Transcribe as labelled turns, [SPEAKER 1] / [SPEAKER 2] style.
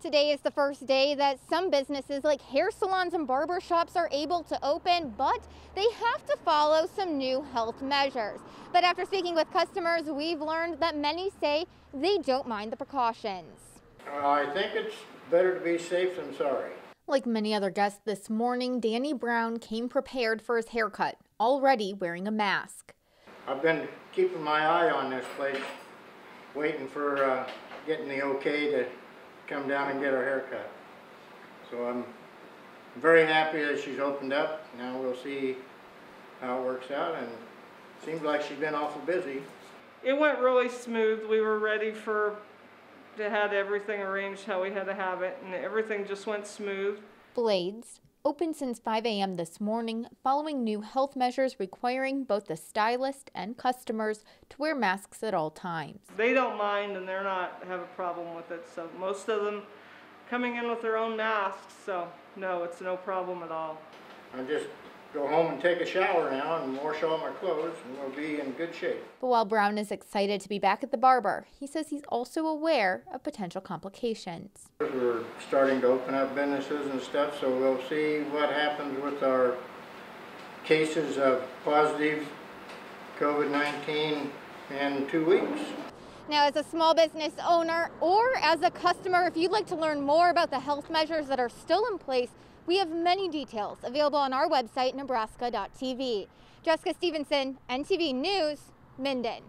[SPEAKER 1] Today is the first day that some businesses like hair salons and barber shops are able to open, but they have to follow some new health measures. But after speaking with customers, we've learned that many say they don't mind the precautions.
[SPEAKER 2] I think it's better to be safe than sorry.
[SPEAKER 1] Like many other guests this morning, Danny Brown came prepared for his haircut, already wearing a mask.
[SPEAKER 2] I've been keeping my eye on this place, waiting for uh, getting the okay to come down and get her haircut. So I'm very happy that she's opened up. Now we'll see how it works out and seems like she's been awful busy.
[SPEAKER 3] It went really smooth. We were ready for to had everything arranged how we had to have it and everything just went smooth.
[SPEAKER 1] Blades open since 5 a.m. this morning following new health measures requiring both the stylist and customers to wear masks at all times.
[SPEAKER 3] They don't mind and they're not have a problem with it. So most of them coming in with their own masks. So no, it's no problem at all.
[SPEAKER 2] I'm just go home and take a shower now and wash all my clothes and we'll be in good shape.
[SPEAKER 1] But while Brown is excited to be back at the barber, he says he's also aware of potential complications.
[SPEAKER 2] We're starting to open up businesses and stuff, so we'll see what happens with our cases of positive COVID-19 in two weeks.
[SPEAKER 1] Now, as a small business owner or as a customer, if you'd like to learn more about the health measures that are still in place, we have many details available on our website, nebraska.tv. Jessica Stevenson, NTV News, Minden.